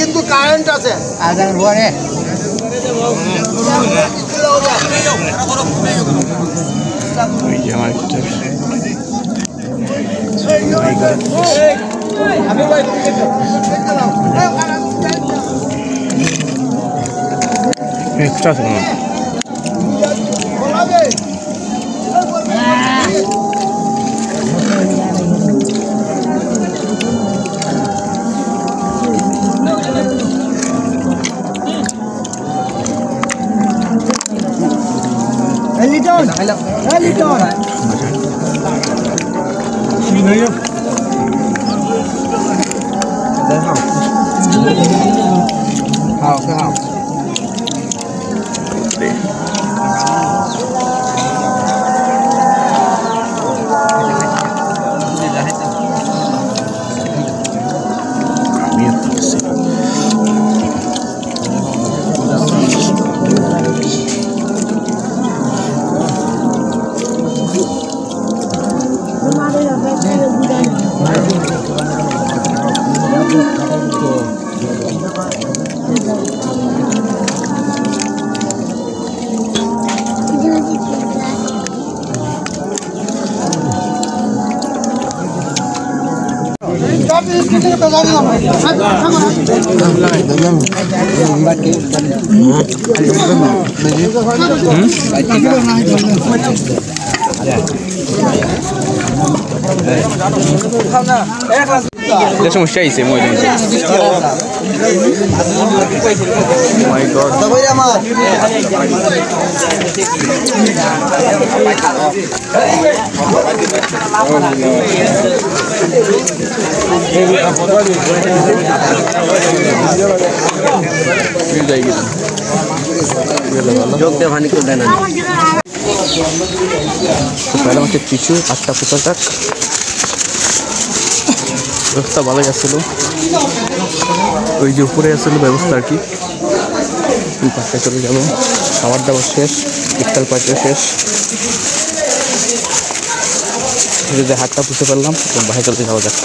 কিন্তু কারেন্ট আছে ওই যে আমার একটা এক্সট্রা আছে 招来了，哪里招来？没事。你呢？你好。好，你好。এক লাখ এটা সমস্যা মহিলা মাই যোগ দে ভানি করে দেন তো পেলাম হচ্ছে টিস্যু আটটা পঁচাশ টাক ব্যবস্থা ভালোই আসছিল ওই যে উপরে আসছিল ব্যবস্থা আর কি। পাশে চলে যাব খাবার দাবার শেষ, ইফতার পার্টিও শেষ। যদি হাতটা পুষে পারলাম বাইরে চলতে যাওয়া যাক।